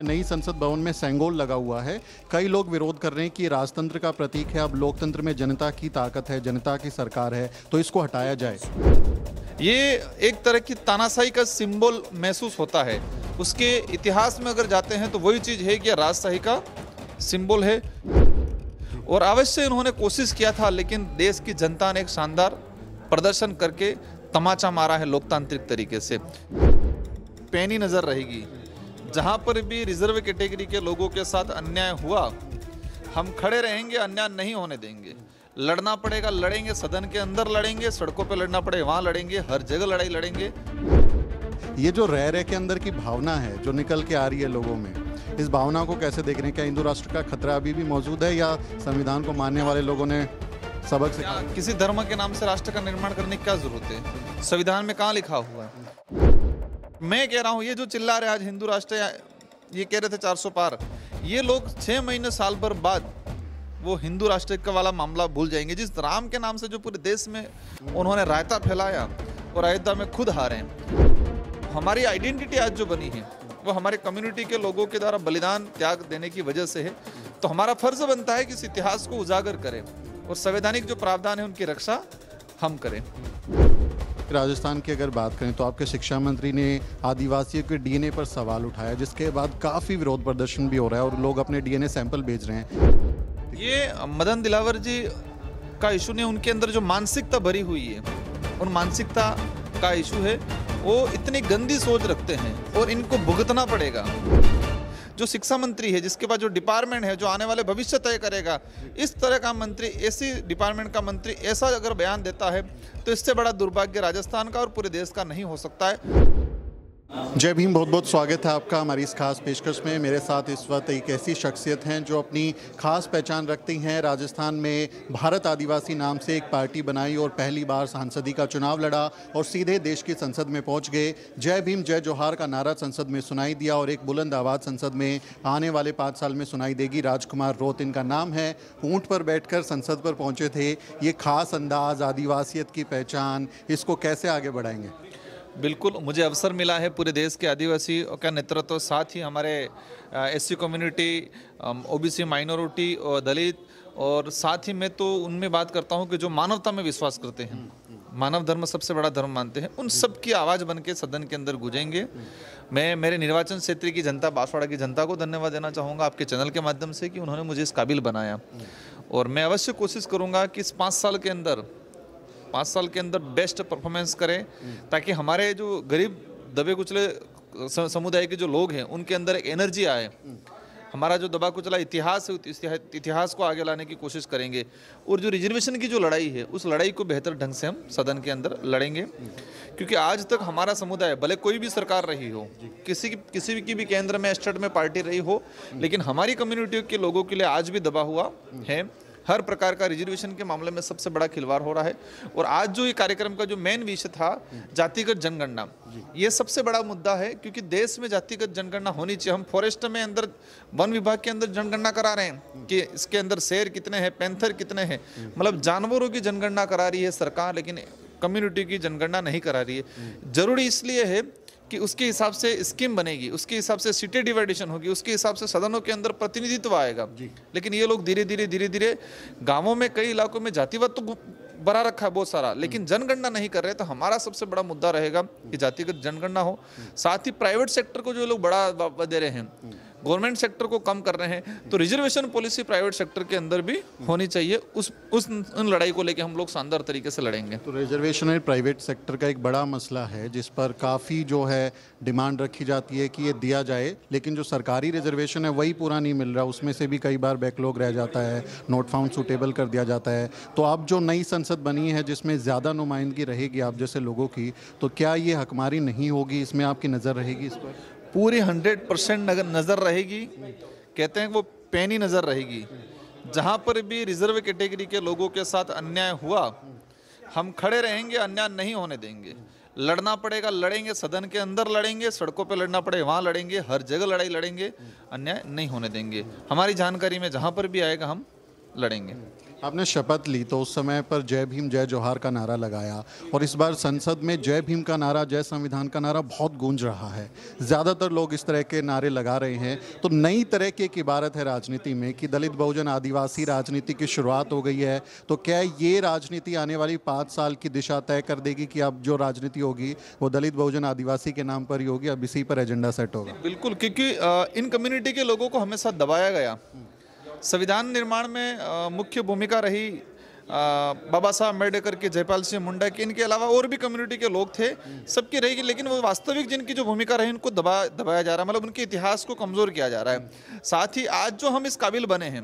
नई संसद भवन में सेंगोल लगा हुआ है। कई लोग विरोध कर रहे हैं कि राजतंत्र का प्रतीक है। अब लोकतंत्र में जनता की ताकत है, जनता की सरकार है तो इसको हटाया जाए। ये एक तरह की तानाशाही का सिंबल महसूस होता है। उसके इतिहास में अगर जाते हैं तो वही चीज़ है कि राजशाही का सिंबल है। और अवश्य इन्होंने कोशिश किया था, लेकिन देश की जनता ने एक शानदार प्रदर्शन करके तमाचा मारा है लोकतांत्रिक तरीके से। पैनी नज़र रहेगी। जहाँ पर भी रिज़र्व कैटेगरी के लोगों के साथ अन्याय हुआ हम खड़े रहेंगे अन्याय नहीं होने देंगे। लड़ना पड़ेगा लड़ेंगे सदन के अंदर लड़ेंगे सड़कों पे लड़ना पड़ेगा वहाँ लड़ेंगे हर जगह लड़ाई लड़ेंगे। ये जो रह रहे के अंदर की भावना है जो निकल के आ रही है लोगों में इस भावना को कैसे देख रहे हैं? क्या हिंदू राष्ट्र का खतरा अभी भी मौजूद है या संविधान को मानने वाले लोगों ने सबक सिखा किसी धर्म के नाम से राष्ट्र का निर्माण करने की क्या ज़रूरत है? संविधान में कहाँ लिखा हुआ है? मैं कह रहा हूँ, ये जो चिल्ला रहे आज हिंदू राष्ट्र, ये कह रहे थे 400 पार। ये लोग छह महीने साल भर बाद वो हिंदू राष्ट्र का वाला मामला भूल जाएँगे। जिस राम के नाम से जो पूरे देश में उन्होंने रायता फैलाया और अयोध्या में खुद हारे हैं। हमारी आइडेंटिटी आज जो बनी है, वो हमारे कम्युनिटी के लोगों के द्वारा बलिदान, त्याग देने की वजह से है। तो हमारा फ़र्ज़ बनता है कि इस इतिहास को उजागर करें और संवैधानिक जो प्रावधान है उनकी रक्षा हम करें। राजस्थान की अगर बात करें तो आपके शिक्षा मंत्री ने आदिवासियों के डीएनए पर सवाल उठाया, जिसके बाद काफ़ी विरोध प्रदर्शन भी हो रहा है और लोग अपने डीएनए सैंपल भेज रहे हैं। ये, मदन दिलावर जी का इशू ने उनके अंदर जो मानसिकता भरी हुई है, उन मानसिकता का इशू है, वो इतनी गंदी सोच रखते हैं और इनको भुगतना पड़ेगा। जो शिक्षा मंत्री है, जिसके पास जो डिपार्टमेंट है, जो आने वाले भविष्य तय करेगा, इस तरह का मंत्री, ऐसी डिपार्टमेंट का मंत्री, ऐसा अगर बयान देता है तो इससे बड़ा दुर्भाग्य राजस्थान का और पूरे देश का नहीं हो सकता है। जय भीम, बहुत बहुत स्वागत है आपका हमारी इस खास पेशकश में। मेरे साथ इस वक्त एक ऐसी शख्सियत हैं जो अपनी खास पहचान रखती हैं। राजस्थान में भारत आदिवासी नाम से एक पार्टी बनाई और पहली बार सांसदी का चुनाव लड़ा और सीधे देश की संसद में पहुँच गए। जय भीम, जय जोहार का नारा संसद में सुनाई दिया और एक बुलंद आवाज़ संसद में आने वाले पाँच साल में सुनाई देगी। राजकुमार रोत इनका नाम है। ऊँट पर बैठकर संसद पर पहुँचे थे। ये खास अंदाज आदिवासियत की पहचान, इसको कैसे आगे बढ़ाएँगे? बिल्कुल मुझे अवसर मिला है पूरे देश के आदिवासी का नेतृत्व, साथ ही हमारे S C community OBC minority और दलित, और साथ ही मैं तो उनमें बात करता हूँ कि जो मानवता में विश्वास करते हैं। मानव धर्म सबसे बड़ा धर्म मानते हैं। उन सब की आवाज़ बन के सदन के अंदर गूंजेंगे। मैं, मेरे निर्वाचन क्षेत्र की जनता, बांसवाड़ा की जनता को धन्यवाद देना चाहूँगा आपके चैनल के माध्यम से कि उन्होंने मुझे इस काबिल बनाया। और मैं अवश्य कोशिश करूँगा कि इस पाँच साल के अंदर पाँच साल के अंदर बेस्ट परफॉर्मेंस करें, ताकि हमारे जो गरीब दबे कुचले समुदाय के जो लोग हैं, उनके अंदर एक एनर्जी आए। हमारा जो दबा कुचला इतिहास है इतिहास को आगे लाने की कोशिश करेंगे। और जो रिजर्वेशन की जो लड़ाई है, उस लड़ाई को बेहतर ढंग से हम सदन के अंदर लड़ेंगे। क्योंकि आज तक हमारा समुदाय, भले कोई भी सरकार रही हो, किसी की किसी की भी केंद्र में, स्टेट में पार्टी रही हो, लेकिन हमारी कम्युनिटी के लोगों के लिए आज भी दबा हुआ है। हर प्रकार का रिजर्वेशन के मामले में सबसे बड़ा खिलवाड़ हो रहा है। और आज जो ये कार्यक्रम का जो मेन विषय था जातिगत जनगणना ये सबसे बड़ा मुद्दा है क्योंकि देश में जातिगत जनगणना होनी चाहिए। हम फॉरेस्ट में अंदर वन विभाग के अंदर जनगणना करा रहे हैं कि इसके अंदर शेर कितने हैं पैंथर कितने हैं। मतलब जानवरों की जनगणना करा रही है सरकार लेकिन कम्युनिटी की जनगणना नहीं करा रही है। ज़रूरी इसलिए है कि उसके हिसाब से स्कीम बनेगी उसके हिसाब से सिटी डिवाइडेशन होगी उसके हिसाब से सदनों के अंदर प्रतिनिधित्व आएगा। लेकिन ये लोग धीरे धीरे धीरे धीरे गाँवों में कई इलाकों में जातिवाद तो बना रखा है बहुत सारा लेकिन जनगणना नहीं कर रहे तो हमारा सबसे बड़ा मुद्दा रहेगा कि जातिगत जनगणना हो। साथ ही प्राइवेट सेक्टर को जो लोग बड़ा दे रहे हैं गवर्नमेंट सेक्टर को कम कर रहे हैं तो रिजर्वेशन पॉलिसी प्राइवेट सेक्टर के अंदर भी होनी चाहिए, उस उस, उन लड़ाई को लेकर हम लोग शानदार तरीके से लड़ेंगे। तो रिजर्वेशन प्राइवेट सेक्टर का एक बड़ा मसला है, जिस पर काफ़ी जो है डिमांड रखी जाती है कि ये दिया जाए, लेकिन जो सरकारी रिजर्वेशन है, वही पूरा नहीं मिल रहा, उसमें से भी कई बार बैकलॉग रह जाता है नोट फाउंड सूटेबल कर दिया जाता है। तो अब जो नई संसद बनी है, जिसमें ज़्यादा नुमाइंदगी रहेगी आप जैसे लोगों की तो क्या ये हकमारी नहीं होगी, इसमें आपकी नज़र रहेगी इस पर? पूरी हंड्रेड परसेंट नज़र रहेगी, कहते हैं वो पैनी नज़र रहेगी। जहाँ पर भी रिज़र्व कैटेगरी के लोगों के साथ अन्याय हुआ, हम खड़े रहेंगे, अन्याय नहीं होने देंगे। लड़ना पड़ेगा, लड़ेंगे, सदन के अंदर लड़ेंगे, सड़कों पे लड़ना पड़ेगा वहाँ लड़ेंगे, हर जगह लड़ाई लड़ेंगे, अन्याय नहीं होने देंगे। हमारी जानकारी में जहाँ पर भी आएगा, हम लड़ेंगे। आपने शपथ ली तो उस समय पर जय भीम, जय जोहार का नारा लगाया और इस बार संसद में जय भीम का नारा, जय संविधान का नारा बहुत गूंज रहा है। ज़्यादातर लोग इस तरह के नारे लगा रहे हैं। तो नई तरह की एक इबारत है राजनीति में कि दलित बहुजन आदिवासी राजनीति की शुरुआत हो गई है। तो क्या ये राजनीति आने वाली पाँच साल की दिशा तय कर देगी कि अब जो राजनीति होगी, वो दलित बहुजन आदिवासी के नाम पर ही होगी, अब इसी पर एजेंडा सेट होगा? बिल्कुल, क्योंकि इन कम्युनिटी के लोगों को हमेशा दबाया गया। संविधान निर्माण में मुख्य भूमिका रही बाबा साहब अंबेडकर के, जयपाल सिंह मुंडा की, इनके अलावा और भी कम्युनिटी के लोग थे, सबकी रहेगी लेकिन वो वास्तविक जिनकी जो भूमिका रही, उनको दबा, दबाया जा रहा है मतलब उनके इतिहास को कमज़ोर किया जा रहा है। साथ ही आज जो हम इस काबिल बने हैं,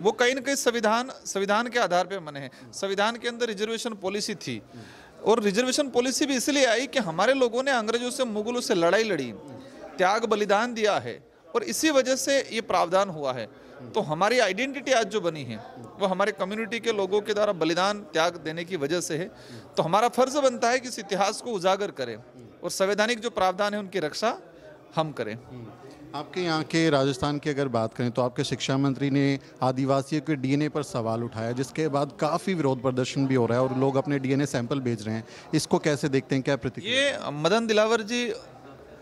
वो कहीं ना कहीं संविधान संविधान के आधार पर बने हैं। संविधान के अंदर रिजर्वेशन पॉलिसी थी, और रिजर्वेशन पॉलिसी भी इसलिए आई कि हमारे लोगों ने अंग्रेज़ों से, मुगलों से लड़ाई लड़ी, त्याग बलिदान दिया है और इसी वजह से ये प्रावधान हुआ है। तो हमारी आइडेंटिटी आज जो बनी है वो हमारे कम्युनिटी के लोगों के द्वारा बलिदान त्याग देने की वजह से है। तो हमारा फ़र्ज़ बनता है कि इस इतिहास को उजागर करें और संवैधानिक जो प्रावधान है उनकी रक्षा हम करें। आपके यहाँ के राजस्थान की अगर बात करें तो आपके शिक्षा मंत्री ने आदिवासियों के डीएनए पर सवाल उठाया जिसके बाद काफ़ी विरोध प्रदर्शन भी हो रहा है और लोग अपने डीएनए सैंपल भेज रहे हैं। इसको कैसे देखते हैं? क्या प्रतिक्रिया? ये मदन दिलावर जी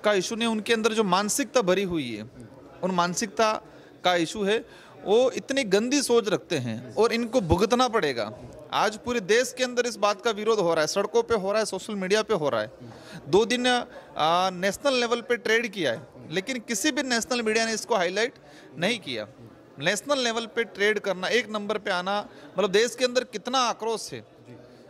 का इशू नहीं, उनके अंदर जो मानसिकता भरी हुई है, उन मानसिकता का इशू है, वो इतनी गंदी सोच रखते हैं और इनको भुगतना पड़ेगा। आज पूरे देश के अंदर इस बात का विरोध हो रहा है, सड़कों पे हो रहा है, सोशल मीडिया पे हो रहा है। दो दिन नेशनल लेवल पे ट्रेड किया है, लेकिन किसी भी नेशनल मीडिया ने इसको हाईलाइट नहीं किया। नेशनल लेवल पे ट्रेड करना, एक नंबर पे आना मतलब देश के अंदर कितना आक्रोश है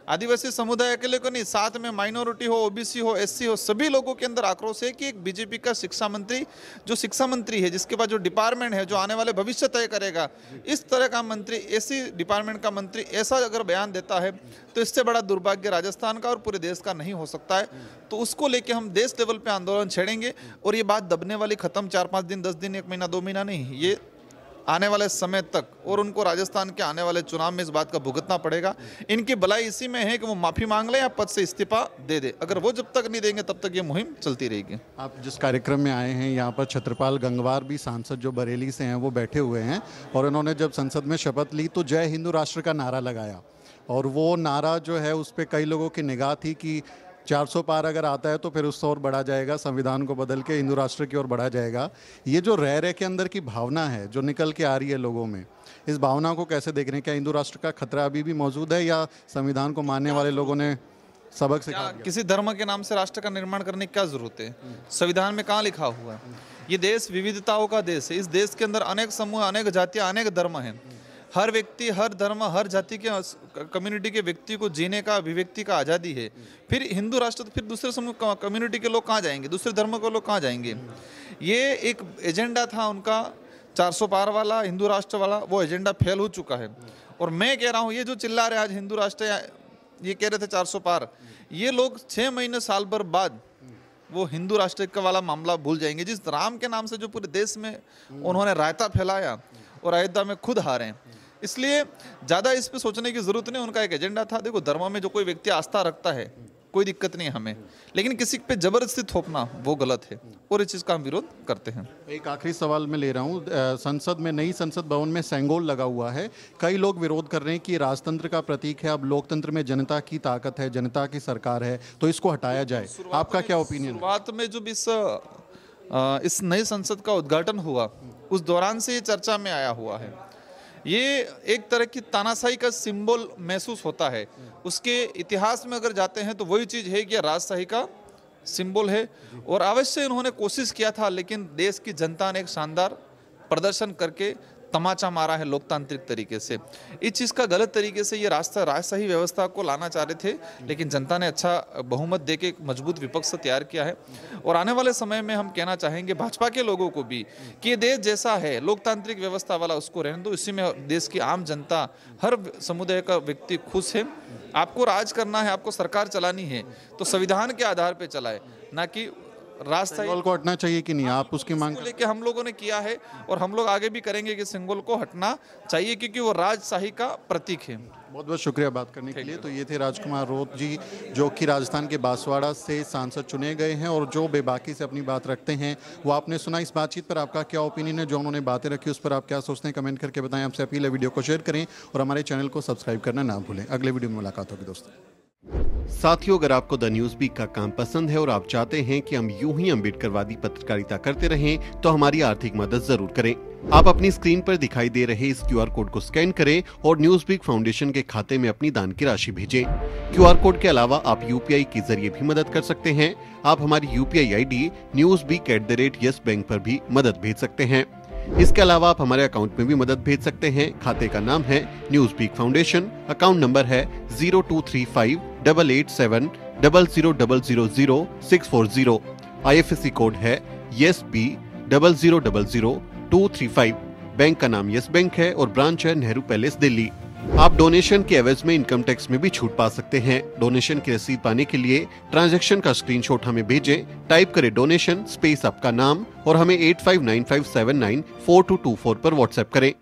आदिवासी समुदाय लिए को नहीं, साथ में माइनॉरिटी हो, ओबीसी हो, एससी हो, सभी लोगों के अंदर आक्रोश है कि एक बीजेपी का शिक्षा मंत्री, जो शिक्षा मंत्री है, जिसके पास जो डिपार्टमेंट है, जो आने वाले भविष्य तय करेगा, इस तरह का मंत्री, ऐसी डिपार्टमेंट का मंत्री, ऐसा अगर बयान देता है तो इससे बड़ा दुर्भाग्य राजस्थान का और पूरे देश का नहीं हो सकता है। तो उसको लेके हम देश लेवल पर आंदोलन छेड़ेंगे और ये बात दबने वाली खत्म चार पाँच दिन, दस दिन, एक महीना, दो महीना नहीं, ये आने वाले समय तक और उनको राजस्थान के आने वाले चुनाव में इस बात का भुगतना पड़ेगा। इनकी भलाई इसी में है कि वो माफ़ी मांग लें या पद से इस्तीफा दे दे। अगर वो जब तक नहीं देंगे तब तक ये मुहिम चलती रहेगी। आप जिस कार्यक्रम में आए हैं, यहाँ पर छत्रपाल गंगवार भी सांसद जो बरेली से हैं, वो बैठे हुए हैं और उन्होंने जब संसद में शपथ ली तो जय हिंदू राष्ट्र का नारा लगाया। और वो नारा जो है, उस पर कई लोगों की निगाह थी कि 400 पार अगर आता है तो फिर उससे और बढ़ा जाएगा संविधान को बदल के हिंदू राष्ट्र की ओर बढ़ा जाएगा। ये जो रह रह के अंदर की भावना है जो निकल के आ रही है लोगों में इस भावना को कैसे देख रहे हैं? क्या हिंदू राष्ट्र का खतरा अभी भी मौजूद है या संविधान को मानने वाले लोगों ने सबक सिखा क्या? किसी धर्म के नाम से राष्ट्र का निर्माण करने की क्या ज़रूरत है? संविधान में कहाँ लिखा हुआ है? ये देश विविधताओं का देश है। इस देश के अंदर अनेक समूह अनेक जातियाँ अनेक धर्म हैं। हर व्यक्ति, हर धर्म, हर जाति के कम्युनिटी के व्यक्ति को जीने का, अभिव्यक्ति का आज़ादी है। फिर हिंदू राष्ट्र तो फिर दूसरे समूह कम्युनिटी के लोग कहाँ जाएँगे? दूसरे धर्म के लोग कहाँ जाएँगे? ये एक एजेंडा था उनका 400 पार वाला, हिंदू राष्ट्र वाला, वो एजेंडा फेल हो चुका है। और मैं कह रहा हूँ, ये जो चिल्ला रहे आज हिंदू राष्ट्र, ये कह रहे थे 400 पार, ये लोग छः महीने, साल भर बाद वो हिंदू राष्ट्र का वाला मामला भूल जाएँगे। जिस राम के नाम से जो पूरे देश में उन्होंने रायता फैलाया और अयोध्या में खुद हारे इसलिए ज़्यादा इस पे सोचने की ज़रूरत नहीं उनका एक एजेंडा था। देखो धर्म में जो कोई व्यक्ति आस्था रखता है कोई दिक्कत नहीं है हमें। लेकिन किसी पे ज़बरदस्ती थोपना वो गलत है और इस चीज़ का हम विरोध करते हैं। एक आखिरी सवाल मैं ले रहा हूँ। संसद में नई संसद भवन में सेंगोल लगा हुआ है। कई लोग विरोध कर रहे हैं कि राजतंत्र का प्रतीक है। अब लोकतंत्र में जनता की ताकत है जनता की सरकार है तो इसको हटाया जाए। आपका क्या ओपिनियन बात में जब इस इस नई संसद का उद्घाटन हुआ उस दौरान से ये चर्चा में आया हुआ है। ये एक तरह की तानाशाही का सिंबल महसूस होता है। उसके इतिहास में अगर जाते हैं तो वही चीज़ है कि राजशाही का सिंबल है और अवश्य इन्होंने कोशिश किया था, लेकिन देश की जनता ने एक शानदार प्रदर्शन करके तमाचा मारा है लोकतांत्रिक तरीके से। इस चीज़ का गलत तरीके से ये रास्ता, राजशाही व्यवस्था को लाना चाह रहे थे, लेकिन जनता ने अच्छा बहुमत दे के मज़बूत विपक्ष तैयार किया है। और आने वाले समय में हम कहना चाहेंगे भाजपा के लोगों को भी कि ये देश जैसा है, लोकतांत्रिक व्यवस्था वाला उसको रहने दो। इसी में देश की आम जनता, हर समुदाय का व्यक्ति खुश है। आपको राज करना है, आपको सरकार चलानी है तो संविधान के आधार पर चलाए, ना कि राजशाही सिंगल को हटना चाहिए कि नहीं? आप उसकी मांग लेके हम लोगों ने किया है और हम लोग आगे भी करेंगे कि सिंगल को हटना चाहिए क्योंकि वो राजशाही का प्रतीक है। बहुत बहुत शुक्रिया बात करने के लिए। तो ये थे राजकुमार रोत जी जो कि राजस्थान के बांसवाड़ा से सांसद चुने गए हैं और जो बेबाकी से अपनी बात रखते हैं वो आपने सुना। इस बातचीत पर आपका क्या ओपिनियन है? जो उन्होंने बातें रखी उस पर आप क्या सोचते हैं? कमेंट करके बताएँ। आपसे अपील है वीडियो को शेयर करें और हमारे चैनल को सब्सक्राइब करना ना भूलें। अगले वीडियो में मुलाकात होगी दोस्तों। साथियों, अगर आपको द न्यूज़ बीक का काम पसंद है और आप चाहते हैं कि हम यूँ ही अम्बेडकरवादी पत्रकारिता करते रहें तो हमारी आर्थिक मदद ज़रूर करें। आप अपनी स्क्रीन पर दिखाई दे रहे इस क्यूआर कोड को स्कैन करें और न्यूज़ बीक फाउंडेशन के खाते में अपनी दान की राशि भेजें। क्यूआर कोड के अलावा आप यूपीआई के ज़रिए भी मदद कर सकते हैं। आप हमारी UPI ID News Week at the rate Yes Bank पर भी मदद भेज सकते हैं। इसके अलावा आप हमारे अकाउंट में भी मदद भेज सकते हैं। खाते का नाम है News Peak Foundation account number है zero two three five double eight seven double zero double zero zero six four zero. I F S C code है yes B double zero double zero two three five. Bank का नाम yes bank है और branch है Nehru palace, Delhi. आप donation के एवज में इनकम टैक्स में भी छूट पा सकते हैं। डोनेशन की रसीद पाने के लिए ट्रांजैक्शन का स्क्रीनशॉट हमें भेजें। टाइप करें डोनेशन स्पेस आपका नाम और हमें eight five nine five seven nine four two two four पर व्हाट्सएप करें।